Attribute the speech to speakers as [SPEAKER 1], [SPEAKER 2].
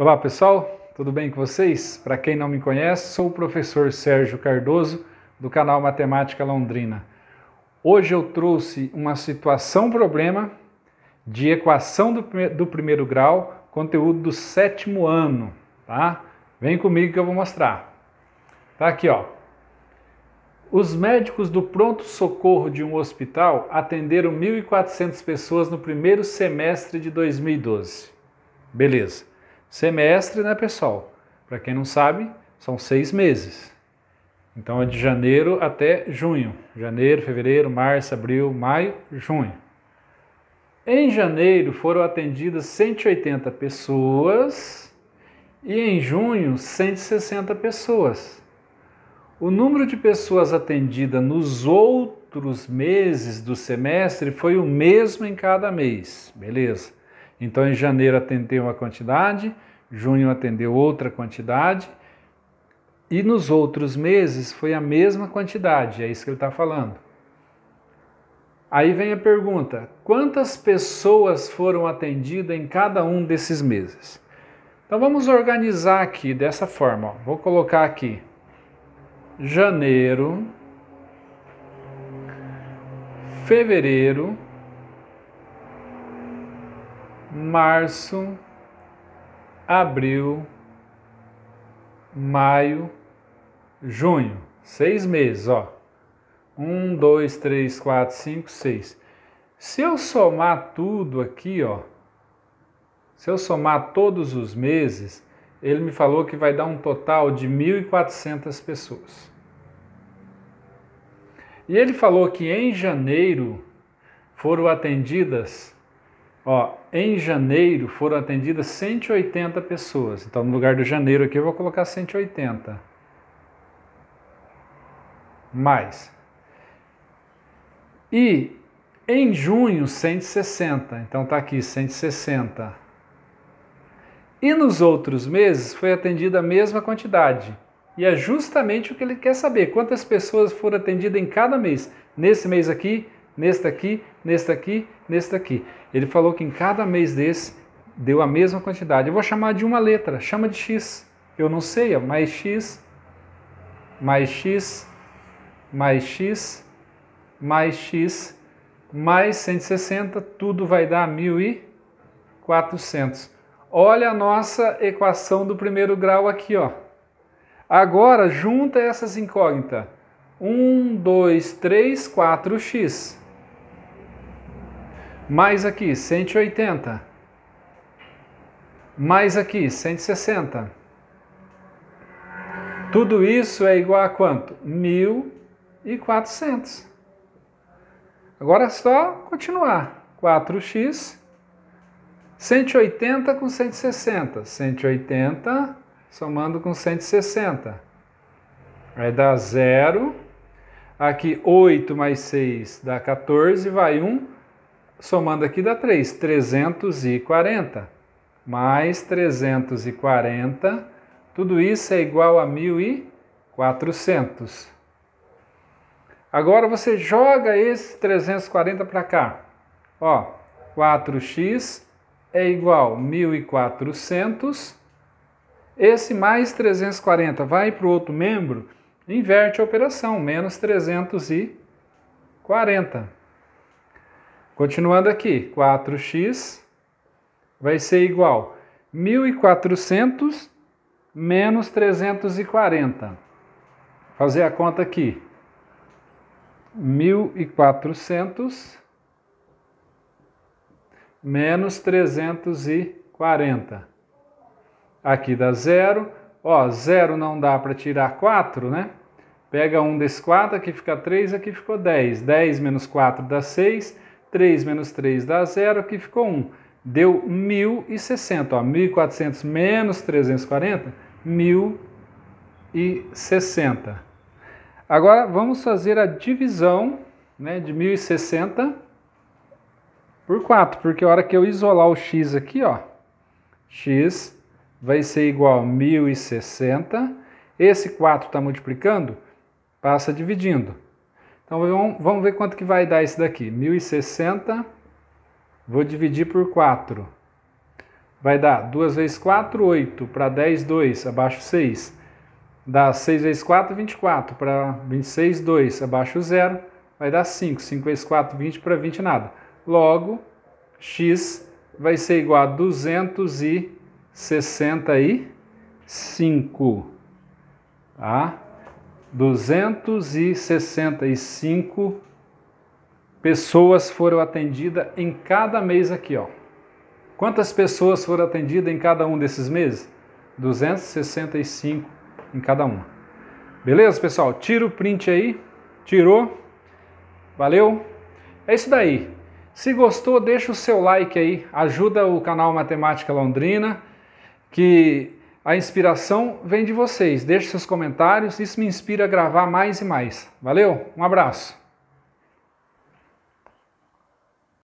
[SPEAKER 1] Olá pessoal, tudo bem com vocês? Para quem não me conhece, sou o professor Sérgio Cardoso do canal Matemática Londrina. Hoje eu trouxe uma situação problema de equação do, do primeiro grau, conteúdo do sétimo ano, tá? Vem comigo que eu vou mostrar. Tá aqui, ó. Os médicos do pronto-socorro de um hospital atenderam 1.400 pessoas no primeiro semestre de 2012. Beleza. Semestre, né, pessoal? Para quem não sabe, são seis meses. Então é de janeiro até junho. Janeiro, fevereiro, março, abril, maio, junho. Em janeiro foram atendidas 180 pessoas e em junho 160 pessoas. O número de pessoas atendidas nos outros meses do semestre foi o mesmo em cada mês, beleza? Então, em janeiro atendeu uma quantidade, junho atendeu outra quantidade, e nos outros meses foi a mesma quantidade, é isso que ele está falando. Aí vem a pergunta: quantas pessoas foram atendidas em cada um desses meses? Então vamos organizar aqui dessa forma. Ó. Vou colocar aqui janeiro, fevereiro, março, abril, maio, junho. Seis meses, ó. Um, dois, três, quatro, cinco, seis. Se eu somar tudo aqui, ó, se eu somar todos os meses, ele me falou que vai dar um total de 1.400 pessoas. E ele falou que em janeiro foram atendidas Ó, em janeiro foram atendidas 180 pessoas. Então, no lugar do janeiro aqui, eu vou colocar 180. Mais. E em junho, 160. Então, tá aqui, 160. E nos outros meses foi atendida a mesma quantidade. E é justamente o que ele quer saber: quantas pessoas foram atendidas em cada mês. Nesse mês aqui, neste aqui, neste aqui, neste aqui. Ele falou que em cada mês desse deu a mesma quantidade. Eu vou chamar de uma letra, chama de x. Eu não sei, mais x, mais x, mais x, mais x, mais 160, tudo vai dar 1.400. Olha a nossa equação do primeiro grau aqui, ó. Agora, junta essas incógnitas. 1, 2, 3, 4x mais aqui 180, mais aqui 160. Tudo isso é igual a quanto? 1.400. Agora é só continuar. 4x, 180 com 160. 180 somando com 160. Vai dar 0. Aqui 8 mais 6 dá 14, vai 1 somando aqui dá 3, 340 mais 340, tudo isso é igual a 1.400. Agora você joga esse 340 para cá. Ó, 4x é igual a 1.400. Esse mais 340 vai para o outro membro, inverte a operação, menos 340. Continuando aqui, 4x vai ser igual a 1.400 menos 340. Fazer a conta aqui. 1.400 menos 340. Aqui dá zero. Ó, zero não dá para tirar 4, né? Pega um desses 4, aqui fica 3, aqui ficou 10. 10 menos 4 dá 6. 3 menos 3 dá zero, aqui ficou 1. Deu 1.060. Ó, 1.400 menos 340, 1.060. Agora vamos fazer a divisão né, de 1.060 por 4, porque a hora que eu isolar o x aqui, ó, x vai ser igual a 1.060. Esse 4 está multiplicando, passa dividindo. Então vamos ver quanto que vai dar isso daqui. 1060, vou dividir por 4. vai dar 2 vezes 4, 8, para 10, 2, abaixo 6. Dá 6 vezes 4, 24, para 26, 2, abaixo 0, vai dar 5. 5 vezes 4, 20, para 20, nada. Logo, x vai ser igual a 265, tá? 265 pessoas foram atendidas em cada mês aqui, ó. Quantas pessoas foram atendidas em cada um desses meses? 265 em cada uma. Beleza, pessoal? Tira o print aí. Tirou? Valeu? É isso daí. Se gostou, deixa o seu like aí. Ajuda o canal Matemática Londrina, que a inspiração vem de vocês. Deixe seus comentários, isso me inspira a gravar mais e mais. Valeu? Um abraço.